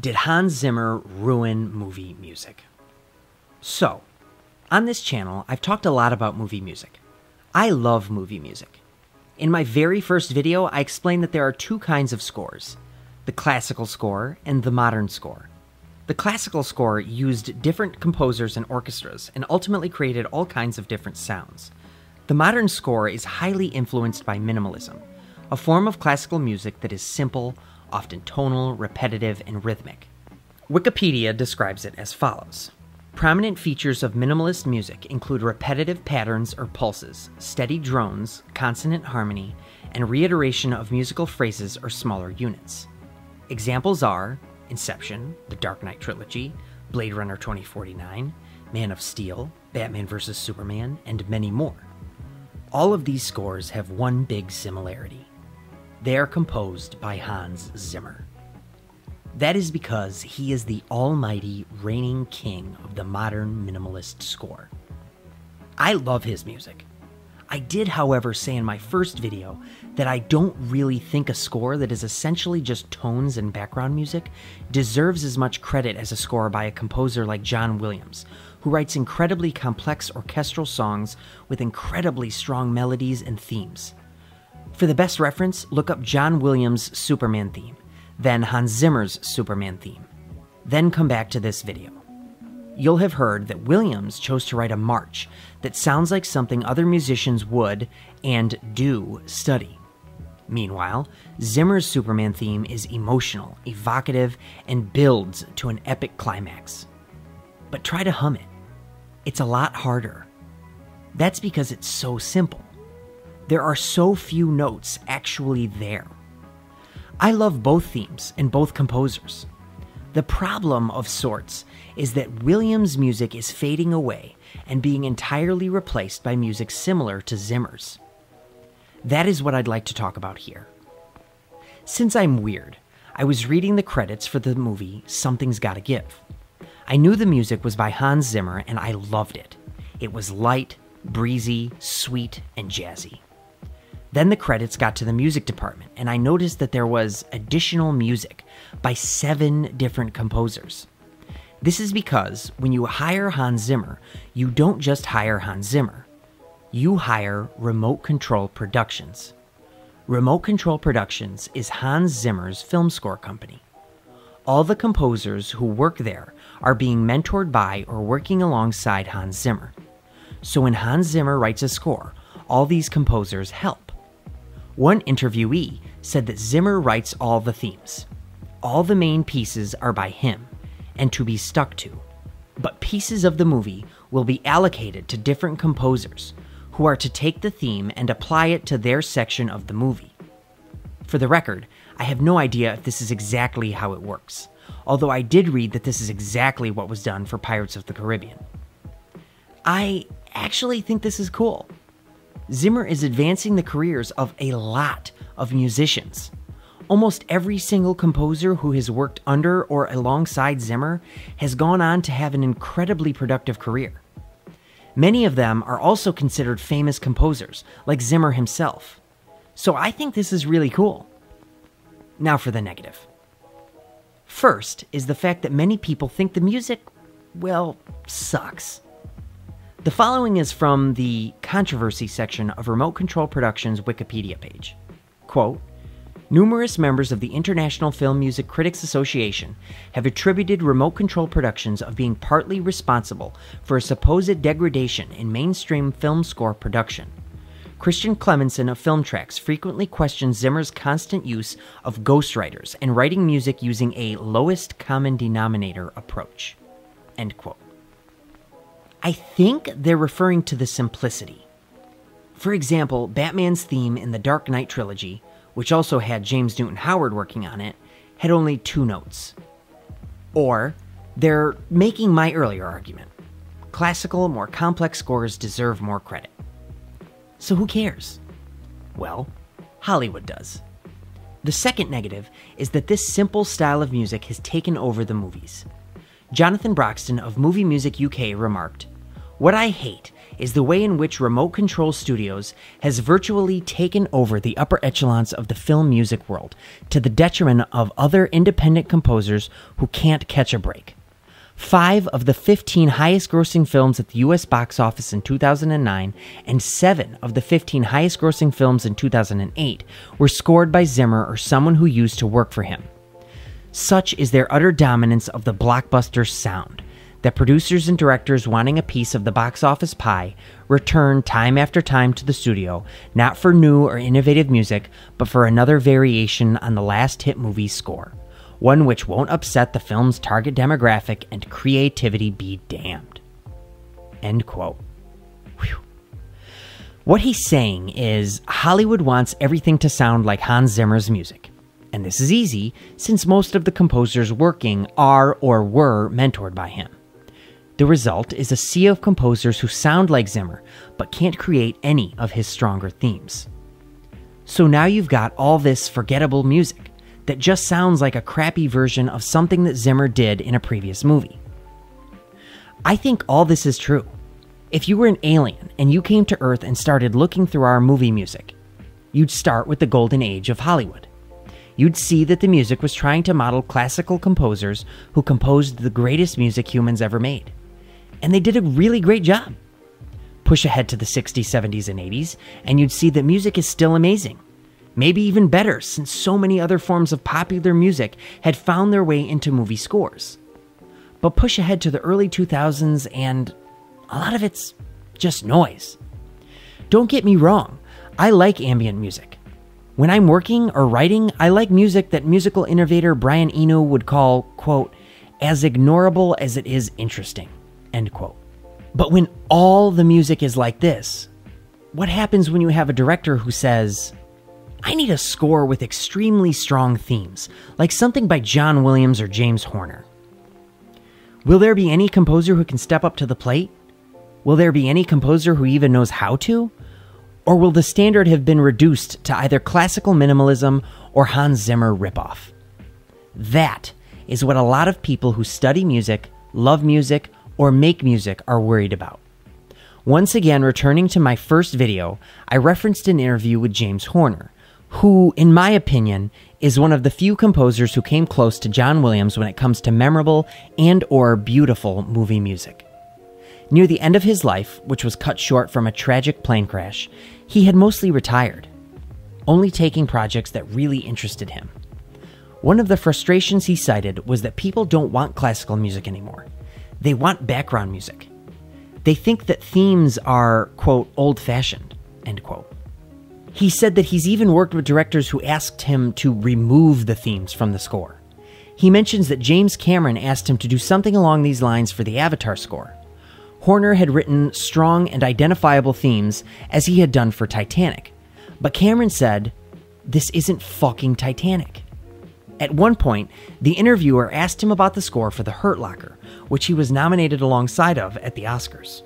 Did Hans Zimmer ruin movie music? So, on this channel, I've talked a lot about movie music. I love movie music. In my very first video, I explained that there are two kinds of scores the classical score and the modern score. The classical score used different composers and orchestras and ultimately created all kinds of different sounds. The modern score is highly influenced by minimalism, a form of classical music that is simple, often tonal, repetitive, and rhythmic. Wikipedia describes it as follows Prominent features of minimalist music include repetitive patterns or pulses, steady drones, consonant harmony, and reiteration of musical phrases or smaller units. Examples are Inception, The Dark Knight Trilogy, Blade Runner 2049, Man of Steel, Batman vs. Superman, and many more. All of these scores have one big similarity they are composed by Hans Zimmer. That is because he is the almighty reigning king of the modern minimalist score. I love his music. I did, however, say in my first video that I don't really think a score that is essentially just tones and background music deserves as much credit as a score by a composer like John Williams, who writes incredibly complex orchestral songs with incredibly strong melodies and themes. For the best reference, look up John Williams' Superman theme, then Hans Zimmer's Superman theme. Then come back to this video. You'll have heard that Williams chose to write a march that sounds like something other musicians would and do study. Meanwhile, Zimmer's Superman theme is emotional, evocative, and builds to an epic climax. But try to hum it. It's a lot harder. That's because it's so simple. There are so few notes actually there. I love both themes and both composers. The problem of sorts is that Williams' music is fading away and being entirely replaced by music similar to Zimmer's. That is what I'd like to talk about here. Since I'm weird, I was reading the credits for the movie Something's Gotta Give. I knew the music was by Hans Zimmer and I loved it. It was light, breezy, sweet, and jazzy. Then the credits got to the music department, and I noticed that there was additional music by seven different composers. This is because when you hire Hans Zimmer, you don't just hire Hans Zimmer, you hire Remote Control Productions. Remote Control Productions is Hans Zimmer's film score company. All the composers who work there are being mentored by or working alongside Hans Zimmer. So when Hans Zimmer writes a score, all these composers help. One interviewee said that Zimmer writes all the themes. All the main pieces are by him and to be stuck to. But pieces of the movie will be allocated to different composers who are to take the theme and apply it to their section of the movie. For the record, I have no idea if this is exactly how it works, although I did read that this is exactly what was done for Pirates of the Caribbean. I actually think this is cool. Zimmer is advancing the careers of a lot of musicians. Almost every single composer who has worked under or alongside Zimmer has gone on to have an incredibly productive career. Many of them are also considered famous composers, like Zimmer himself. So I think this is really cool. Now for the negative. First is the fact that many people think the music, well, sucks. The following is from the controversy section of Remote Control Productions Wikipedia page. Quote, Numerous members of the International Film Music Critics Association have attributed Remote Control Productions of being partly responsible for a supposed degradation in mainstream film score production. Christian Clemmensen of Filmtracks frequently questions Zimmer's constant use of ghostwriters and writing music using a lowest common denominator approach. End quote. I think they're referring to the simplicity. For example, Batman's theme in the Dark Knight trilogy, which also had James Newton Howard working on it, had only two notes. Or, they're making my earlier argument. Classical, more complex scores deserve more credit. So who cares? Well, Hollywood does. The second negative is that this simple style of music has taken over the movies. Jonathan Broxton of Movie Music UK remarked, What I hate is the way in which Remote Control Studios has virtually taken over the upper echelons of the film music world to the detriment of other independent composers who can't catch a break. Five of the 15 highest grossing films at the US box office in 2009 and seven of the 15 highest grossing films in 2008 were scored by Zimmer or someone who used to work for him. Such is their utter dominance of the blockbuster sound that producers and directors wanting a piece of the box office pie return time after time to the studio, not for new or innovative music, but for another variation on the last hit movie's score, one which won't upset the film's target demographic and creativity be damned. End quote. Whew. What he's saying is Hollywood wants everything to sound like Hans Zimmer's music. And this is easy since most of the composers working are or were mentored by him. The result is a sea of composers who sound like Zimmer, but can't create any of his stronger themes. So now you've got all this forgettable music that just sounds like a crappy version of something that Zimmer did in a previous movie. I think all this is true. If you were an alien and you came to Earth and started looking through our movie music, you'd start with the golden age of Hollywood. You'd see that the music was trying to model classical composers who composed the greatest music humans ever made and they did a really great job. Push ahead to the 60s, 70s, and 80s, and you'd see that music is still amazing. Maybe even better, since so many other forms of popular music had found their way into movie scores. But push ahead to the early 2000s, and a lot of it's just noise. Don't get me wrong, I like ambient music. When I'm working or writing, I like music that musical innovator Brian Eno would call, quote, as ignorable as it is interesting. End quote. But when all the music is like this, what happens when you have a director who says, I need a score with extremely strong themes, like something by John Williams or James Horner? Will there be any composer who can step up to the plate? Will there be any composer who even knows how to? Or will the standard have been reduced to either classical minimalism or Hans Zimmer ripoff? That is what a lot of people who study music, love music, or make music are worried about. Once again, returning to my first video, I referenced an interview with James Horner, who, in my opinion, is one of the few composers who came close to John Williams when it comes to memorable and or beautiful movie music. Near the end of his life, which was cut short from a tragic plane crash, he had mostly retired, only taking projects that really interested him. One of the frustrations he cited was that people don't want classical music anymore. They want background music. They think that themes are, quote, old fashioned, end quote. He said that he's even worked with directors who asked him to remove the themes from the score. He mentions that James Cameron asked him to do something along these lines for the Avatar score. Horner had written strong and identifiable themes as he had done for Titanic, but Cameron said, This isn't fucking Titanic. At one point, the interviewer asked him about the score for The Hurt Locker, which he was nominated alongside of at the Oscars.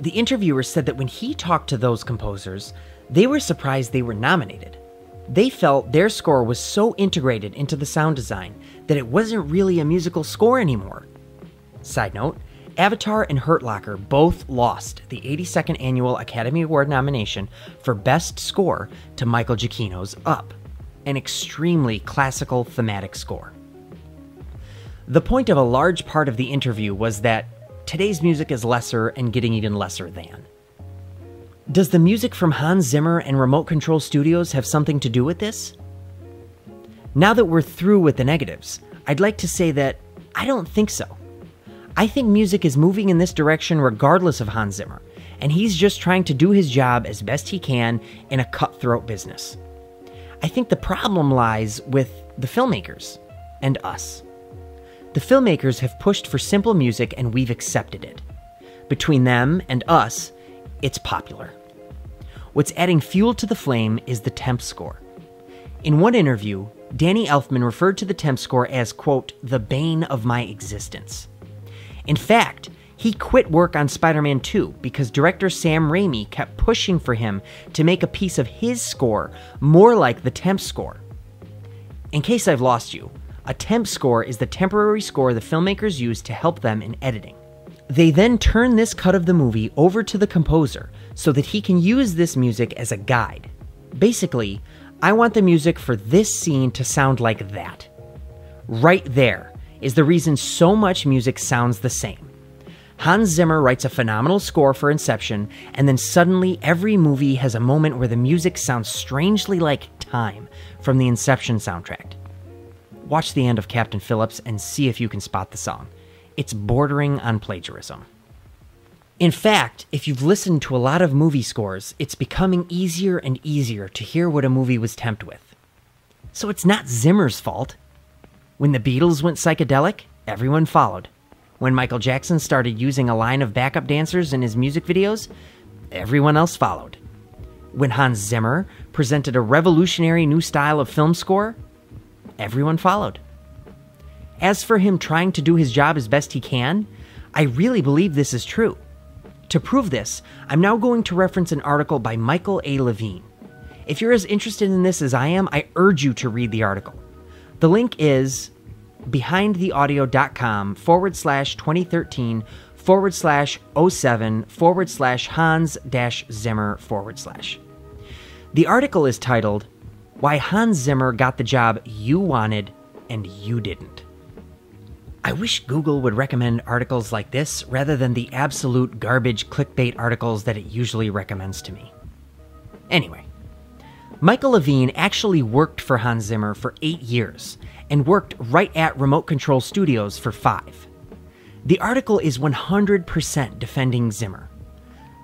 The interviewer said that when he talked to those composers, they were surprised they were nominated. They felt their score was so integrated into the sound design that it wasn't really a musical score anymore. Side note Avatar and Hurt Locker both lost the 82nd Annual Academy Award nomination for Best Score to Michael Giacchino's Up an extremely classical thematic score. The point of a large part of the interview was that today's music is lesser and getting even lesser than. Does the music from Hans Zimmer and Remote Control Studios have something to do with this? Now that we're through with the negatives, I'd like to say that I don't think so. I think music is moving in this direction regardless of Hans Zimmer, and he's just trying to do his job as best he can in a cutthroat business. I think the problem lies with the filmmakers and us. The filmmakers have pushed for simple music and we've accepted it. Between them and us, it's popular. What's adding fuel to the flame is the temp score. In one interview, Danny Elfman referred to the temp score as, quote, the bane of my existence. In fact, he quit work on Spider Man 2 because director Sam Raimi kept pushing for him to make a piece of his score more like the temp score. In case I've lost you, a temp score is the temporary score the filmmakers use to help them in editing. They then turn this cut of the movie over to the composer so that he can use this music as a guide. Basically, I want the music for this scene to sound like that. Right there is the reason so much music sounds the same. Hans Zimmer writes a phenomenal score for Inception, and then suddenly every movie has a moment where the music sounds strangely like time from the Inception soundtrack. Watch the end of Captain Phillips and see if you can spot the song. It's bordering on plagiarism. In fact, if you've listened to a lot of movie scores, it's becoming easier and easier to hear what a movie was temped with. So it's not Zimmer's fault. When the Beatles went psychedelic, everyone followed. When Michael Jackson started using a line of backup dancers in his music videos, everyone else followed. When Hans Zimmer presented a revolutionary new style of film score, everyone followed. As for him trying to do his job as best he can, I really believe this is true. To prove this, I'm now going to reference an article by Michael A. Levine. If you're as interested in this as I am, I urge you to read the article. The link is behindtheaudio.com forward slash 2013 forward slash 07 forward slash Hans dash Zimmer forward slash. The article is titled Why Hans Zimmer Got the Job You Wanted and You Didn't. I wish Google would recommend articles like this rather than the absolute garbage clickbait articles that it usually recommends to me. Anyway, Michael Levine actually worked for Hans Zimmer for eight years and worked right at Remote Control Studios for five. The article is 100% defending Zimmer.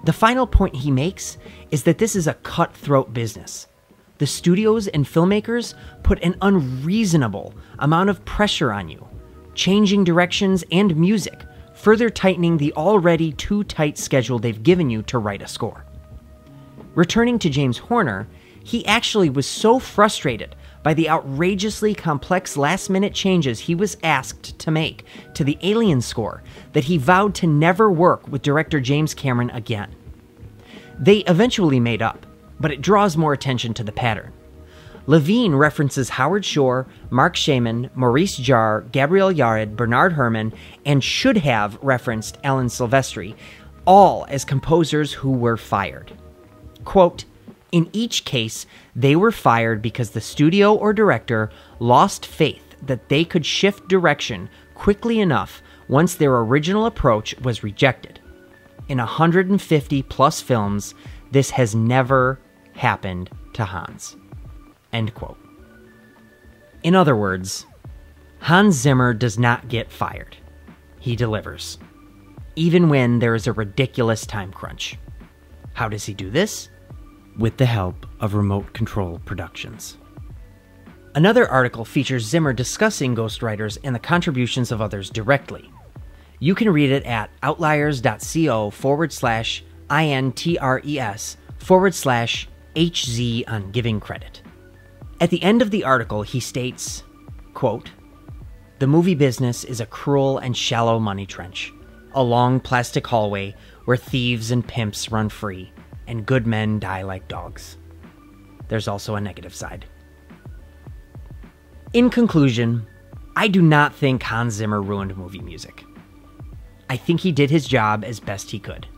The final point he makes is that this is a cutthroat business. The studios and filmmakers put an unreasonable amount of pressure on you changing directions and music, further tightening the already too tight schedule they've given you to write a score. Returning to James Horner, he actually was so frustrated by the outrageously complex last minute changes he was asked to make to the Alien score that he vowed to never work with director James Cameron again. They eventually made up, but it draws more attention to the pattern. Levine references Howard Shore, Marc Shaiman, Maurice Jarre, Gabriel Yared, Bernard Herrmann, and should have referenced Alan Silvestri, all as composers who were fired. Quote, in each case, they were fired because the studio or director lost faith that they could shift direction quickly enough once their original approach was rejected. In 150 plus films, this has never happened to Hans. End quote. In other words, Hans Zimmer does not get fired. He delivers, even when there is a ridiculous time crunch. How does he do this? With the help of Remote Control Productions. Another article features Zimmer discussing ghostwriters and the contributions of others directly. You can read it at outliers.co forward slash INTRES forward slash HZ on giving credit. At the end of the article, he states, quote, The movie business is a cruel and shallow money trench, a long plastic hallway where thieves and pimps run free and good men die like dogs. There's also a negative side. In conclusion, I do not think Hans Zimmer ruined movie music. I think he did his job as best he could.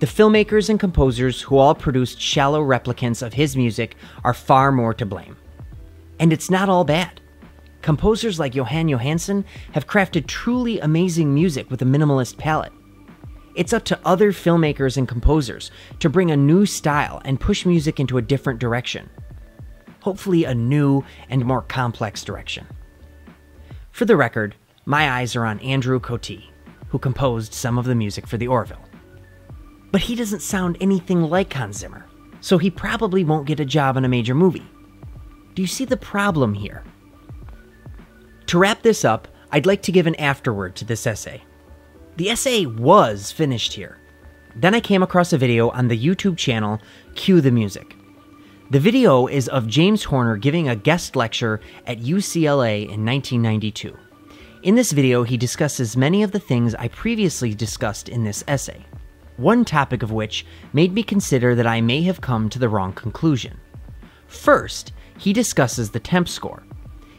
The filmmakers and composers who all produced shallow replicants of his music are far more to blame. And it's not all bad. Composers like Jóhann Jóhannsson have crafted truly amazing music with a minimalist palette. It's up to other filmmakers and composers to bring a new style and push music into a different direction. Hopefully, a new and more complex direction. For the record, my eyes are on Andrew Cottee, who composed some of the music for the Orville but he doesn't sound anything like Hans Zimmer, so he probably won't get a job in a major movie. Do you see the problem here? To wrap this up, I'd like to give an afterword to this essay. The essay was finished here. Then I came across a video on the YouTube channel Cue the Music. The video is of James Horner giving a guest lecture at UCLA in 1992. In this video, he discusses many of the things I previously discussed in this essay one topic of which made me consider that I may have come to the wrong conclusion. First, he discusses the temp score.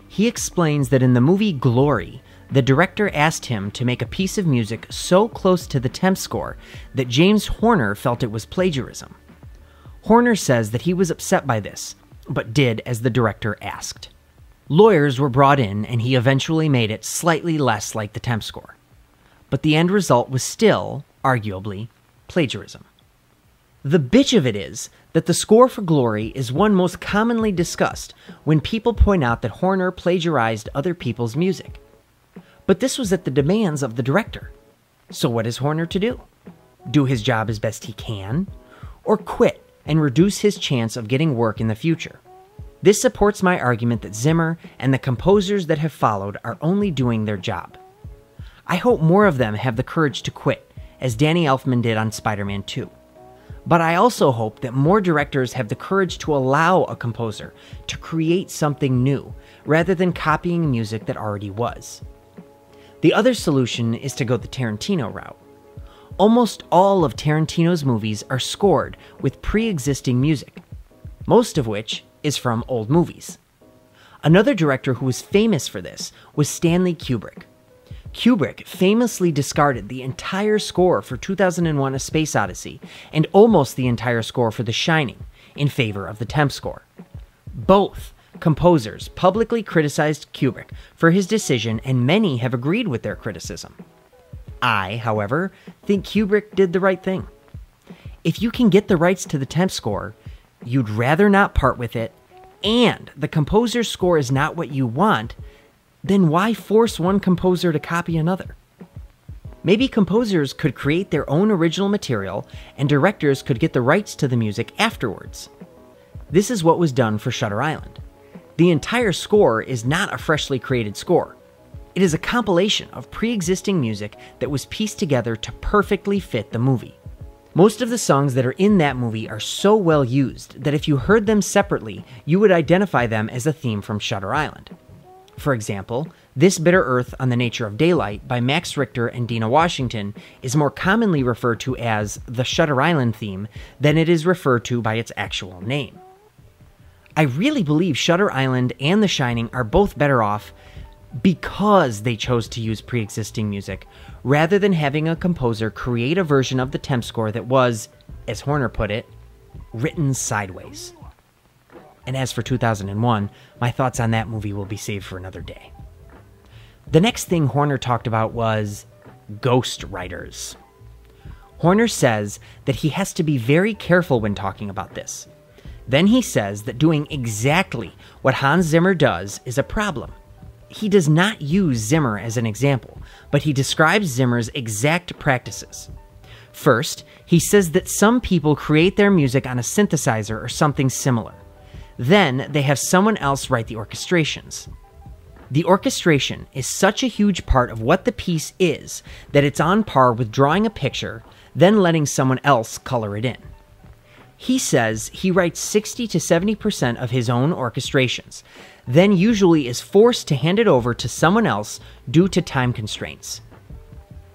He explains that in the movie Glory, the director asked him to make a piece of music so close to the temp score that James Horner felt it was plagiarism. Horner says that he was upset by this, but did as the director asked. Lawyers were brought in, and he eventually made it slightly less like the temp score. But the end result was still, arguably, plagiarism. The bitch of it is that the score for Glory is one most commonly discussed when people point out that Horner plagiarized other people's music. But this was at the demands of the director. So, what is Horner to do? Do his job as best he can? Or quit and reduce his chance of getting work in the future? This supports my argument that Zimmer and the composers that have followed are only doing their job. I hope more of them have the courage to quit, as Danny Elfman did on Spider Man 2. But I also hope that more directors have the courage to allow a composer to create something new rather than copying music that already was. The other solution is to go the Tarantino route. Almost all of Tarantino's movies are scored with pre existing music, most of which is from old movies. Another director who was famous for this was Stanley Kubrick. Kubrick famously discarded the entire score for 2001 A Space Odyssey and almost the entire score for The Shining in favor of the temp score. Both composers publicly criticized Kubrick for his decision, and many have agreed with their criticism. I, however, think Kubrick did the right thing. If you can get the rights to the temp score, you'd rather not part with it, and the composer's score is not what you want, then why force one composer to copy another? Maybe composers could create their own original material and directors could get the rights to the music afterwards. This is what was done for Shutter Island. The entire score is not a freshly created score. It is a compilation of pre existing music that was pieced together to perfectly fit the movie. Most of the songs that are in that movie are so well used that if you heard them separately, you would identify them as a theme from Shutter Island. For example, This Bitter Earth on the Nature of Daylight by Max Richter and Dinah Washington is more commonly referred to as the Shutter Island theme than it is referred to by its actual name. I really believe Shutter Island and The Shining are both better off because they chose to use pre existing music rather than having a composer create a version of the temp score that was, as Horner put it, written sideways. And as for 2001, my thoughts on that movie will be saved for another day. The next thing Horner talked about was ghost writers. Horner says that he has to be very careful when talking about this. Then he says that doing exactly what Hans Zimmer does is a problem. He does not use Zimmer as an example, but he describes Zimmer's exact practices. First, he says that some people create their music on a synthesizer or something similar. Then they have someone else write the orchestrations. The orchestration is such a huge part of what the piece is that it's on par with drawing a picture, then letting someone else color it in. He says he writes 60 to 70% of his own orchestrations, then usually is forced to hand it over to someone else due to time constraints.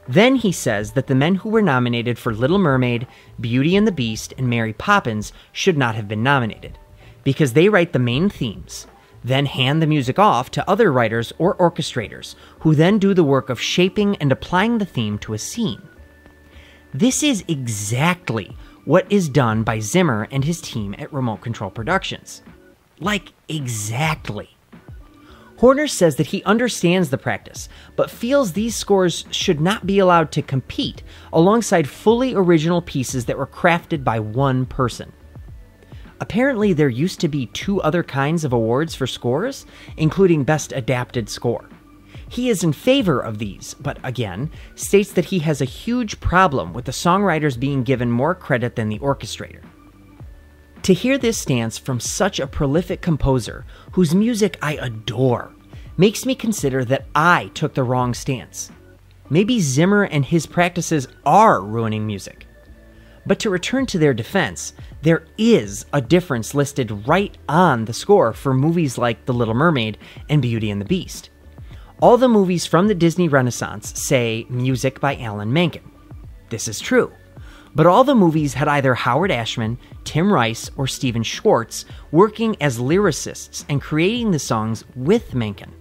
Then he says that the men who were nominated for Little Mermaid, Beauty and the Beast, and Mary Poppins should not have been nominated because they write the main themes, then hand the music off to other writers or orchestrators, who then do the work of shaping and applying the theme to a scene. This is exactly what is done by Zimmer and his team at Remote Control Productions. Like, exactly. Horner says that he understands the practice, but feels these scores should not be allowed to compete alongside fully original pieces that were crafted by one person. Apparently, there used to be two other kinds of awards for scores, including Best Adapted Score. He is in favor of these, but again, states that he has a huge problem with the songwriters being given more credit than the orchestrator. To hear this stance from such a prolific composer, whose music I adore, makes me consider that I took the wrong stance. Maybe Zimmer and his practices are ruining music. But to return to their defense, there is a difference listed right on the score for movies like The Little Mermaid and Beauty and the Beast. All the movies from the Disney Renaissance say music by Alan Menken. This is true. But all the movies had either Howard Ashman, Tim Rice, or Stephen Schwartz working as lyricists and creating the songs with Menken.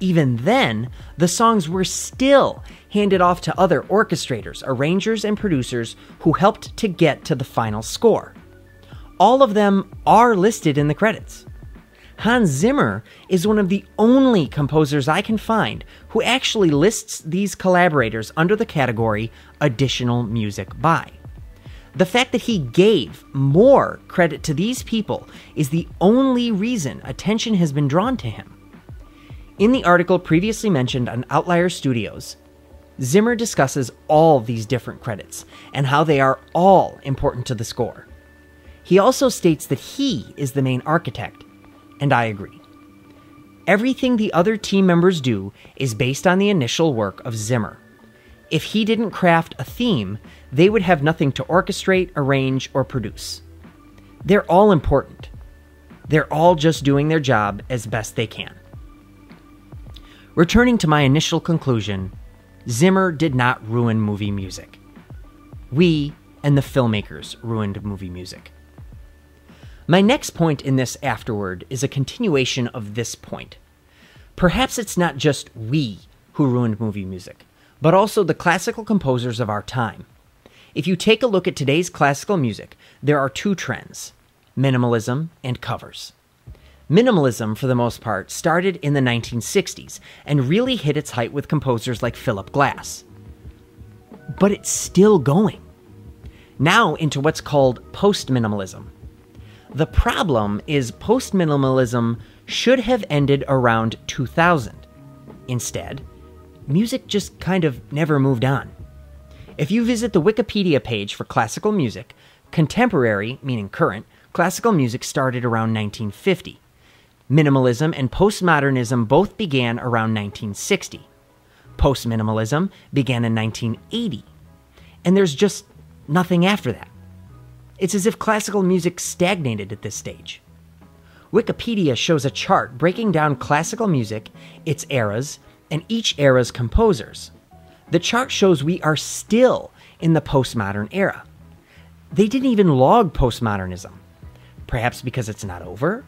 Even then, the songs were still handed off to other orchestrators, arrangers, and producers who helped to get to the final score. All of them are listed in the credits. Hans Zimmer is one of the only composers I can find who actually lists these collaborators under the category Additional Music By. The fact that he gave more credit to these people is the only reason attention has been drawn to him. In the article previously mentioned on Outlier Studios, Zimmer discusses all these different credits and how they are all important to the score. He also states that he is the main architect, and I agree. Everything the other team members do is based on the initial work of Zimmer. If he didn't craft a theme, they would have nothing to orchestrate, arrange, or produce. They're all important. They're all just doing their job as best they can. Returning to my initial conclusion, Zimmer did not ruin movie music. We and the filmmakers ruined movie music. My next point in this afterward is a continuation of this point. Perhaps it's not just we who ruined movie music, but also the classical composers of our time. If you take a look at today's classical music, there are two trends minimalism and covers. Minimalism, for the most part, started in the 1960s and really hit its height with composers like Philip Glass. But it's still going. Now into what's called post minimalism. The problem is post minimalism should have ended around 2000. Instead, music just kind of never moved on. If you visit the Wikipedia page for classical music, contemporary, meaning current, classical music started around 1950. Minimalism and postmodernism both began around 1960. Post minimalism began in 1980. And there's just nothing after that. It's as if classical music stagnated at this stage. Wikipedia shows a chart breaking down classical music, its eras, and each era's composers. The chart shows we are still in the postmodern era. They didn't even log postmodernism. Perhaps because it's not over?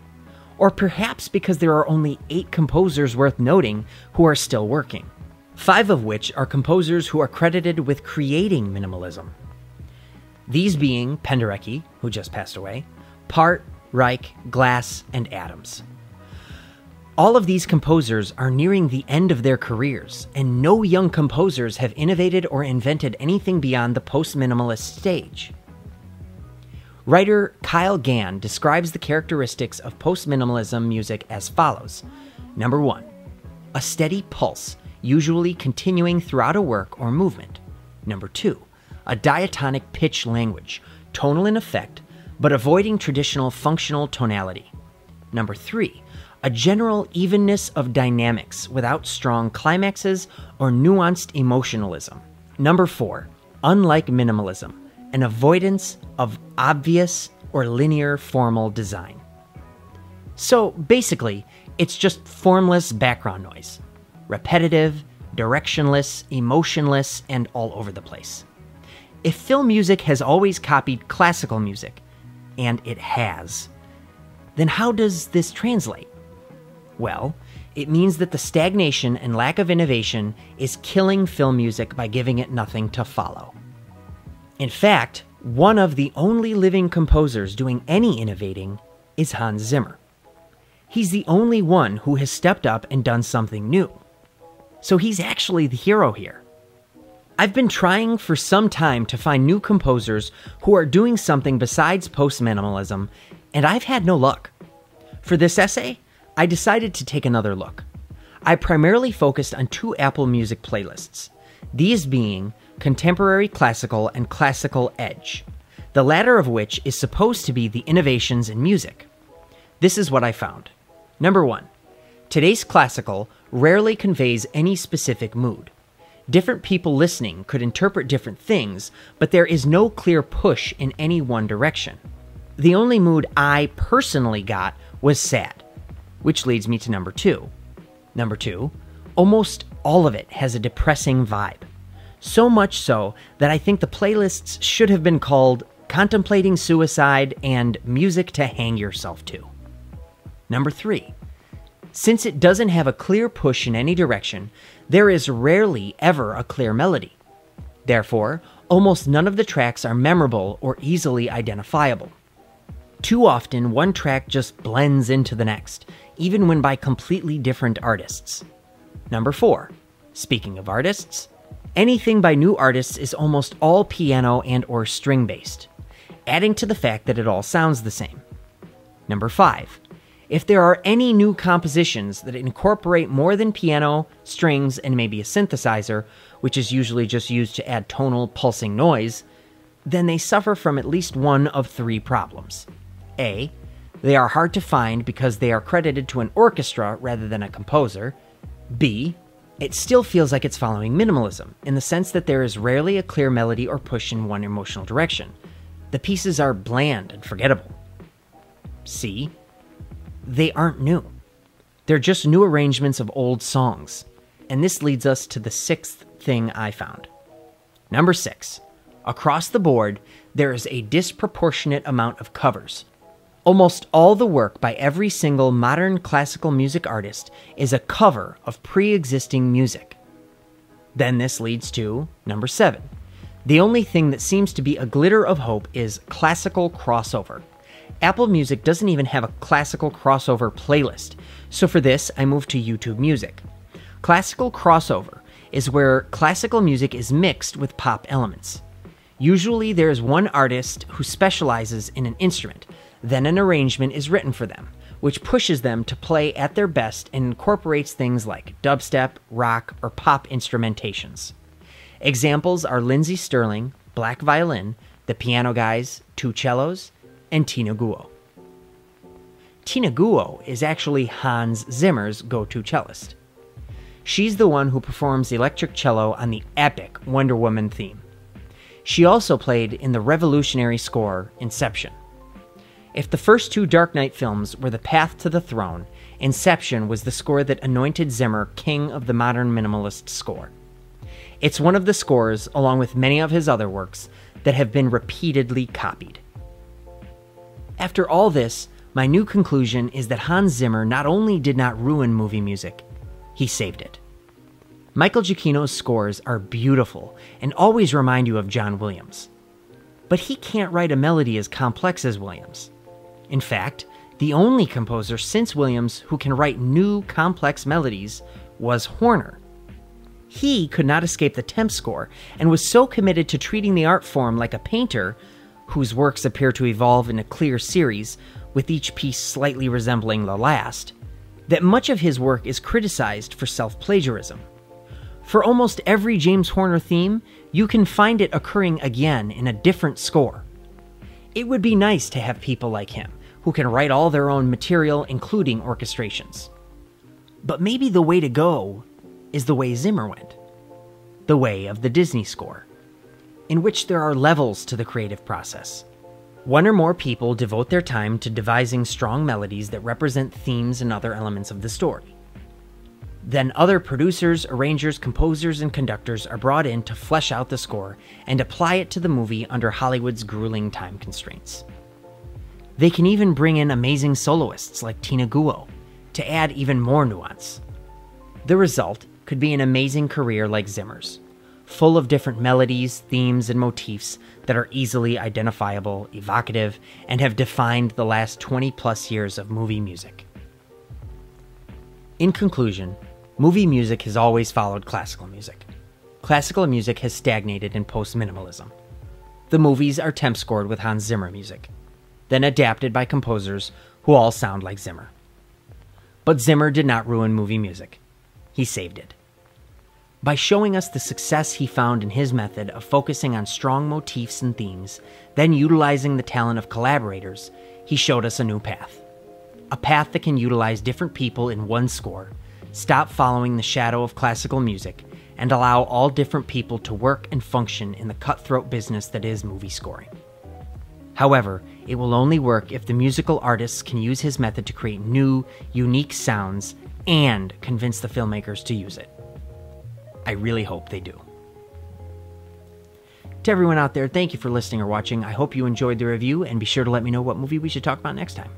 Or perhaps because there are only eight composers worth noting who are still working, five of which are composers who are credited with creating minimalism. These being Penderecki, who just passed away, Pärt, Reich, Glass, and Adams. All of these composers are nearing the end of their careers, and no young composers have innovated or invented anything beyond the post minimalist stage. Writer Kyle Gann describes the characteristics of post minimalism music as follows Number one, a steady pulse, usually continuing throughout a work or movement. Number two, a diatonic pitch language, tonal in effect, but avoiding traditional functional tonality. Number three, a general evenness of dynamics without strong climaxes or nuanced emotionalism. Number four, unlike minimalism, an avoidance of obvious or linear formal design. So basically, it's just formless background noise repetitive, directionless, emotionless, and all over the place. If film music has always copied classical music, and it has, then how does this translate? Well, it means that the stagnation and lack of innovation is killing film music by giving it nothing to follow. In fact, one of the only living composers doing any innovating is Hans Zimmer. He's the only one who has stepped up and done something new. So he's actually the hero here. I've been trying for some time to find new composers who are doing something besides post minimalism, and I've had no luck. For this essay, I decided to take another look. I primarily focused on two Apple Music playlists, these being Contemporary Classical and Classical Edge, the latter of which is supposed to be the innovations in music. This is what I found. Number one, today's classical rarely conveys any specific mood. Different people listening could interpret different things, but there is no clear push in any one direction. The only mood I personally got was sad, which leads me to number two. Number two, almost all of it has a depressing vibe. So much so that I think the playlists should have been called Contemplating Suicide and Music to Hang Yourself to. Number three, Since it doesn't have a clear push in any direction, there is rarely ever a clear melody. Therefore, almost none of the tracks are memorable or easily identifiable. Too often, one track just blends into the next, even when by completely different artists. Number 4. Speaking of artists, anything by new artists is almost all piano and or string based, adding to the fact that it all sounds the same. Number 5. If there are any new compositions that incorporate more than piano, strings, and maybe a synthesizer, which is usually just used to add tonal pulsing noise, then they suffer from at least one of three problems. A. They are hard to find because they are credited to an orchestra rather than a composer. B. It still feels like it's following minimalism, in the sense that there is rarely a clear melody or push in one emotional direction. The pieces are bland and forgettable. C they aren't new. They're just new arrangements of old songs. And this leads us to the sixth thing I found. Number six, across the board, there is a disproportionate amount of covers. Almost all the work by every single modern classical music artist is a cover of pre existing music. Then this leads to number seven. The only thing that seems to be a glitter of hope is classical crossover. Apple Music doesn't even have a classical crossover playlist, so for this, I moved to YouTube Music. Classical crossover is where classical music is mixed with pop elements. Usually, there is one artist who specializes in an instrument, then an arrangement is written for them, which pushes them to play at their best and incorporates things like dubstep, rock, or pop instrumentations. Examples are Lindsey Stirling, Black Violin, The Piano Guys, Two Cellos, and Tina Guo. Tina Guo is actually Hans Zimmer's go to cellist. She's the one who performs electric cello on the epic Wonder Woman theme. She also played in the revolutionary score Inception. If the first two Dark Knight films were the path to the throne, Inception was the score that anointed Zimmer king of the modern minimalist score. It's one of the scores, along with many of his other works, that have been repeatedly copied. After all this, my new conclusion is that Hans Zimmer not only did not ruin movie music, he saved it. Michael Giacchino's scores are beautiful and always remind you of John Williams. But he can't write a melody as complex as Williams. In fact, the only composer since Williams who can write new complex melodies was Horner. He could not escape the temp score and was so committed to treating the art form like a painter whose works appear to evolve in a clear series, with each piece slightly resembling the last, that much of his work is criticized for self plagiarism. For almost every James Horner theme, you can find it occurring again in a different score. It would be nice to have people like him, who can write all their own material, including orchestrations. But maybe the way to go is the way Zimmer went the way of the Disney score in which there are levels to the creative process. One or more people devote their time to devising strong melodies that represent themes and other elements of the story. Then other producers, arrangers, composers, and conductors are brought in to flesh out the score and apply it to the movie under Hollywood's grueling time constraints. They can even bring in amazing soloists like Tina Guo to add even more nuance. The result could be an amazing career like Zimmer's full of different melodies, themes, and motifs that are easily identifiable, evocative, and have defined the last 20 plus years of movie music. In conclusion, movie music has always followed classical music. Classical music has stagnated in post minimalism. The movies are temp scored with Hans Zimmer music, then adapted by composers who all sound like Zimmer. But Zimmer did not ruin movie music, he saved it. By showing us the success he found in his method of focusing on strong motifs and themes, then utilizing the talent of collaborators, he showed us a new path. A path that can utilize different people in one score, stop following the shadow of classical music, and allow all different people to work and function in the cutthroat business that is movie scoring. However, it will only work if the musical artists can use his method to create new, unique sounds and convince the filmmakers to use it. I really hope they do. To everyone out there, thank you for listening or watching. I hope you enjoyed the review, and be sure to let me know what movie we should talk about next time.